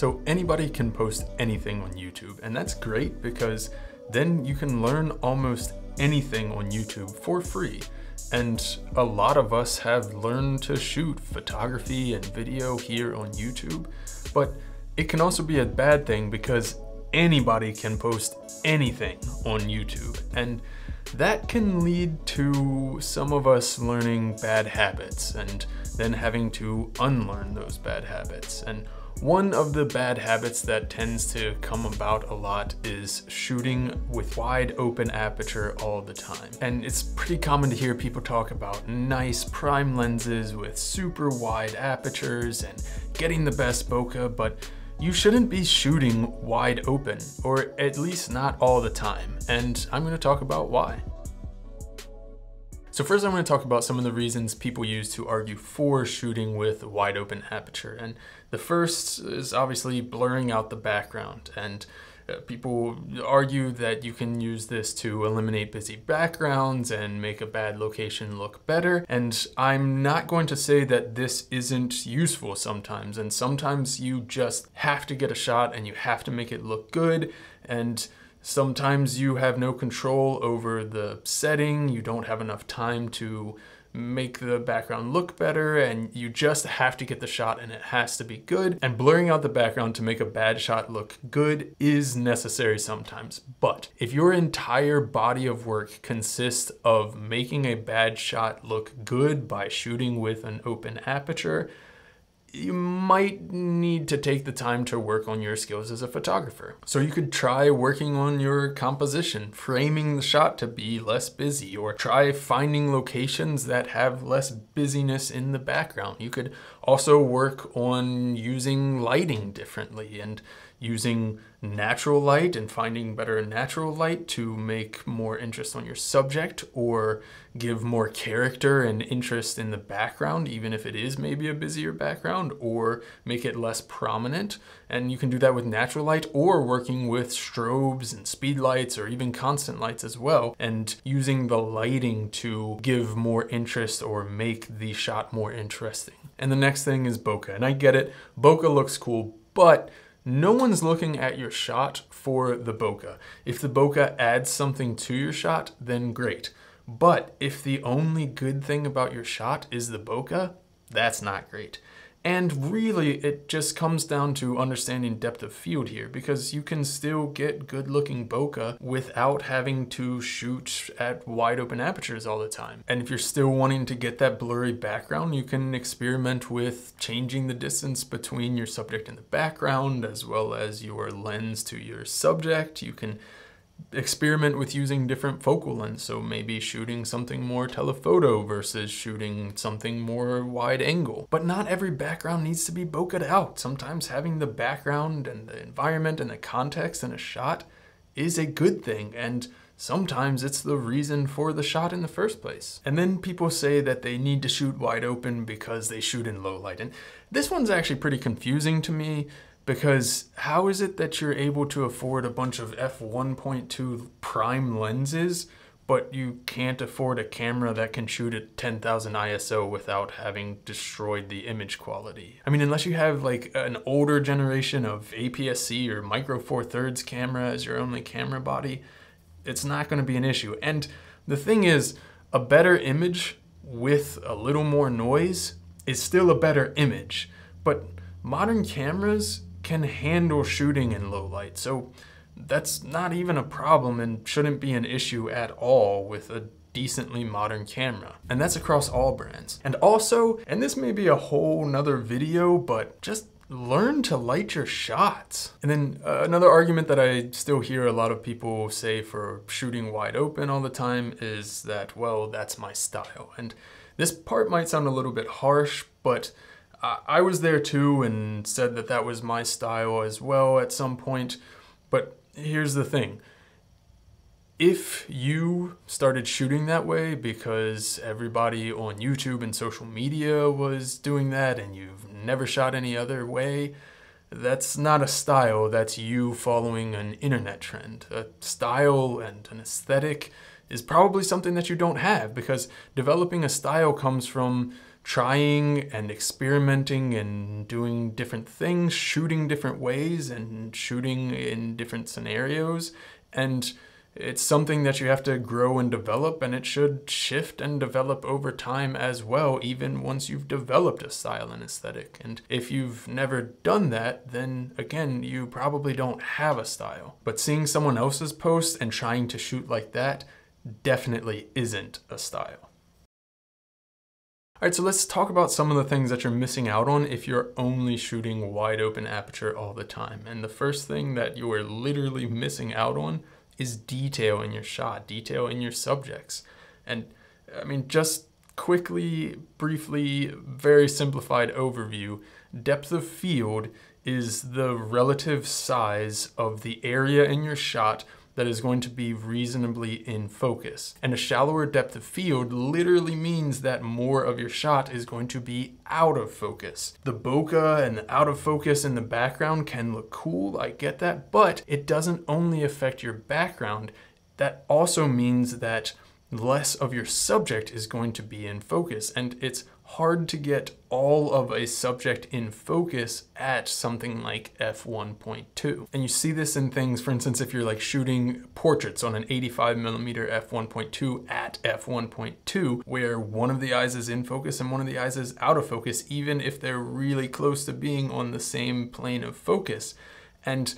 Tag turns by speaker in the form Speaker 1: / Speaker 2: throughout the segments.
Speaker 1: So anybody can post anything on YouTube, and that's great because then you can learn almost anything on YouTube for free. And a lot of us have learned to shoot photography and video here on YouTube, but it can also be a bad thing because anybody can post anything on YouTube. And that can lead to some of us learning bad habits and then having to unlearn those bad habits. And one of the bad habits that tends to come about a lot is shooting with wide open aperture all the time. And it's pretty common to hear people talk about nice prime lenses with super wide apertures and getting the best bokeh, but you shouldn't be shooting wide open, or at least not all the time. And I'm gonna talk about why. So first I'm to talk about some of the reasons people use to argue for shooting with a wide open aperture. And the first is obviously blurring out the background. And uh, people argue that you can use this to eliminate busy backgrounds and make a bad location look better. And I'm not going to say that this isn't useful sometimes. And sometimes you just have to get a shot and you have to make it look good. And Sometimes you have no control over the setting, you don't have enough time to make the background look better and you just have to get the shot and it has to be good. And blurring out the background to make a bad shot look good is necessary sometimes. But if your entire body of work consists of making a bad shot look good by shooting with an open aperture, you might need to take the time to work on your skills as a photographer. So you could try working on your composition, framing the shot to be less busy, or try finding locations that have less busyness in the background. You could also work on using lighting differently and using natural light and finding better natural light to make more interest on your subject or give more character and interest in the background, even if it is maybe a busier background, or make it less prominent. And you can do that with natural light or working with strobes and speed lights or even constant lights as well, and using the lighting to give more interest or make the shot more interesting. And the next thing is bokeh. And I get it, bokeh looks cool, but no one's looking at your shot for the bokeh. If the bokeh adds something to your shot, then great. But if the only good thing about your shot is the bokeh, that's not great. And really, it just comes down to understanding depth of field here because you can still get good looking bokeh without having to shoot at wide open apertures all the time. And if you're still wanting to get that blurry background, you can experiment with changing the distance between your subject and the background as well as your lens to your subject. You can experiment with using different focal lengths. So maybe shooting something more telephoto versus shooting something more wide angle. But not every background needs to be bokeh out. Sometimes having the background and the environment and the context in a shot is a good thing. And Sometimes it's the reason for the shot in the first place. And then people say that they need to shoot wide open because they shoot in low light. And this one's actually pretty confusing to me because how is it that you're able to afford a bunch of f1.2 prime lenses but you can't afford a camera that can shoot at 10,000 ISO without having destroyed the image quality. I mean, unless you have like an older generation of APS-C or Micro Four Thirds camera as your only camera body, it's not gonna be an issue. And the thing is, a better image with a little more noise is still a better image. But modern cameras can handle shooting in low light. So that's not even a problem and shouldn't be an issue at all with a decently modern camera. And that's across all brands. And also, and this may be a whole nother video, but just learn to light your shots. And then uh, another argument that I still hear a lot of people say for shooting wide open all the time is that, well, that's my style. And this part might sound a little bit harsh, but I was there too and said that that was my style as well at some point. But here's the thing. If you started shooting that way because everybody on YouTube and social media was doing that and you've never shot any other way, that's not a style, that's you following an internet trend. A style and an aesthetic is probably something that you don't have because developing a style comes from trying and experimenting and doing different things, shooting different ways and shooting in different scenarios. And it's something that you have to grow and develop, and it should shift and develop over time as well, even once you've developed a style and aesthetic. And if you've never done that, then again, you probably don't have a style. But seeing someone else's post and trying to shoot like that definitely isn't a style. All right, so let's talk about some of the things that you're missing out on if you're only shooting wide open aperture all the time. And the first thing that you are literally missing out on is detail in your shot, detail in your subjects. And I mean, just quickly, briefly, very simplified overview, depth of field is the relative size of the area in your shot that is going to be reasonably in focus. And a shallower depth of field literally means that more of your shot is going to be out of focus. The bokeh and the out of focus in the background can look cool, I get that, but it doesn't only affect your background, that also means that less of your subject is going to be in focus. And it's hard to get all of a subject in focus at something like f1.2. And you see this in things, for instance, if you're like shooting portraits on an 85 millimeter f1.2 at f1.2, where one of the eyes is in focus and one of the eyes is out of focus, even if they're really close to being on the same plane of focus. And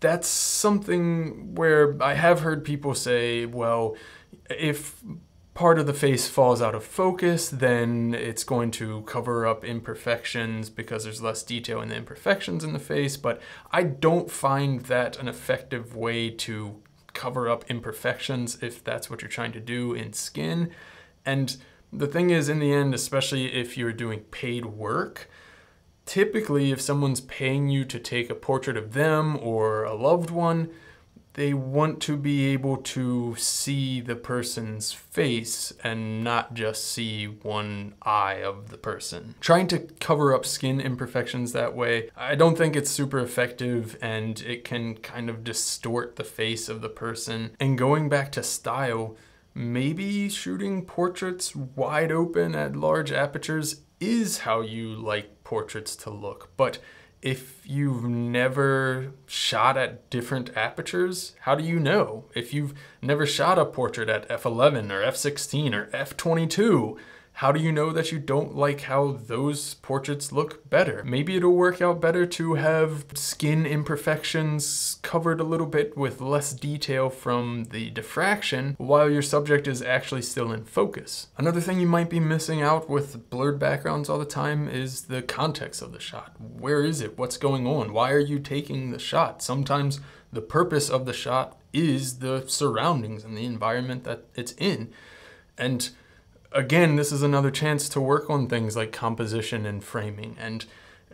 Speaker 1: that's something where I have heard people say, well, if part of the face falls out of focus, then it's going to cover up imperfections because there's less detail in the imperfections in the face. But I don't find that an effective way to cover up imperfections if that's what you're trying to do in skin. And the thing is, in the end, especially if you're doing paid work, typically if someone's paying you to take a portrait of them or a loved one, they want to be able to see the person's face and not just see one eye of the person. Trying to cover up skin imperfections that way, I don't think it's super effective and it can kind of distort the face of the person. And going back to style, maybe shooting portraits wide open at large apertures is how you like portraits to look, but if you've never shot at different apertures, how do you know? If you've never shot a portrait at f11 or f16 or f22, how do you know that you don't like how those portraits look better? Maybe it'll work out better to have skin imperfections covered a little bit with less detail from the diffraction while your subject is actually still in focus. Another thing you might be missing out with blurred backgrounds all the time is the context of the shot. Where is it? What's going on? Why are you taking the shot? Sometimes the purpose of the shot is the surroundings and the environment that it's in. And again, this is another chance to work on things like composition and framing. And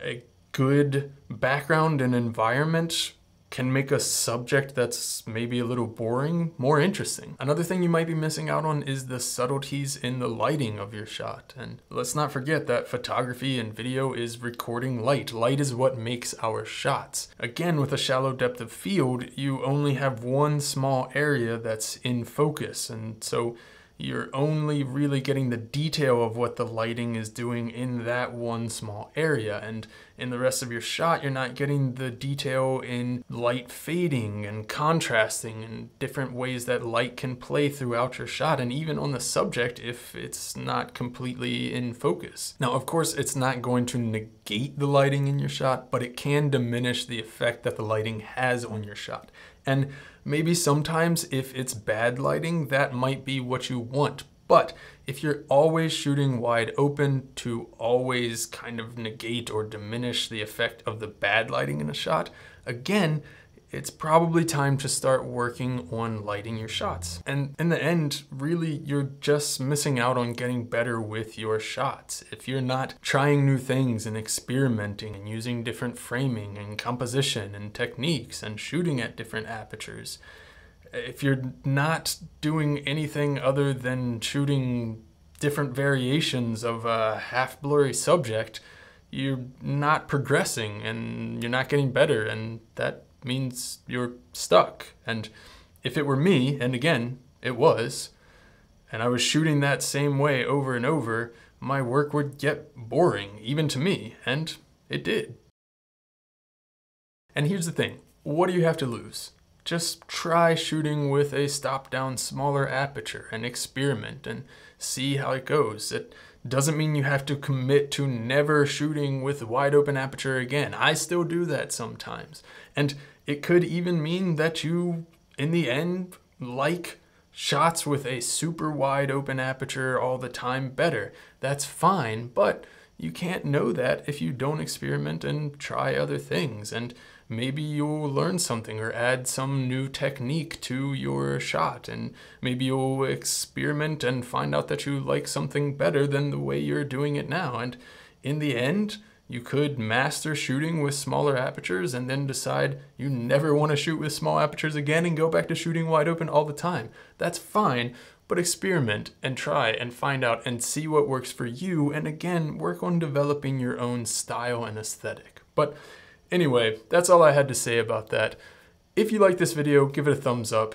Speaker 1: a good background and environment can make a subject that's maybe a little boring more interesting. Another thing you might be missing out on is the subtleties in the lighting of your shot. And let's not forget that photography and video is recording light. Light is what makes our shots. Again, with a shallow depth of field, you only have one small area that's in focus. And so you're only really getting the detail of what the lighting is doing in that one small area. And in the rest of your shot, you're not getting the detail in light fading and contrasting and different ways that light can play throughout your shot and even on the subject if it's not completely in focus. Now, of course, it's not going to negate the lighting in your shot, but it can diminish the effect that the lighting has on your shot. And maybe sometimes if it's bad lighting, that might be what you want. But if you're always shooting wide open to always kind of negate or diminish the effect of the bad lighting in a shot, again, it's probably time to start working on lighting your shots. And in the end, really, you're just missing out on getting better with your shots. If you're not trying new things and experimenting and using different framing and composition and techniques and shooting at different apertures, if you're not doing anything other than shooting different variations of a half blurry subject, you're not progressing and you're not getting better and that means you're stuck. And if it were me, and again, it was, and I was shooting that same way over and over, my work would get boring, even to me, and it did. And here's the thing what do you have to lose? Just try shooting with a stop down smaller aperture and experiment and see how it goes. It doesn't mean you have to commit to never shooting with wide open aperture again. I still do that sometimes. And it could even mean that you, in the end, like shots with a super wide open aperture all the time better. That's fine, but you can't know that if you don't experiment and try other things. And maybe you'll learn something or add some new technique to your shot and maybe you'll experiment and find out that you like something better than the way you're doing it now and in the end you could master shooting with smaller apertures and then decide you never want to shoot with small apertures again and go back to shooting wide open all the time. That's fine, but experiment and try and find out and see what works for you and again work on developing your own style and aesthetic. But Anyway, that's all I had to say about that. If you like this video, give it a thumbs up.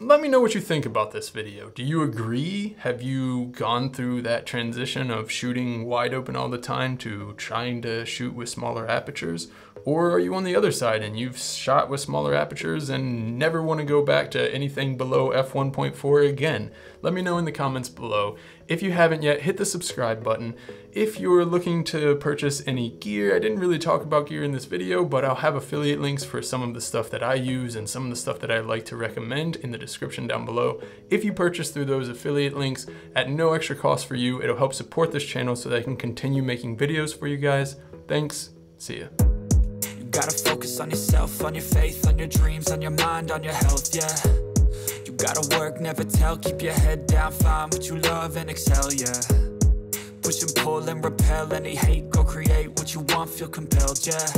Speaker 1: Let me know what you think about this video. Do you agree? Have you gone through that transition of shooting wide open all the time to trying to shoot with smaller apertures? Or are you on the other side and you've shot with smaller apertures and never want to go back to anything below f1.4 again? Let me know in the comments below. If you haven't yet, hit the subscribe button. If you're looking to purchase any gear, I didn't really talk about gear in this video, but I'll have affiliate links for some of the stuff that I use and some of the stuff that I like to recommend in the description down below. If you purchase through those affiliate links at no extra cost for you, it'll help support this channel so that I can continue making videos for you guys. Thanks, see ya. Gotta focus on yourself, on your faith, on your dreams, on your mind, on your health, yeah. You gotta work, never tell, keep your head down, find what you love and excel, yeah. Push and pull and repel any hate, go create what you want, feel compelled, yeah.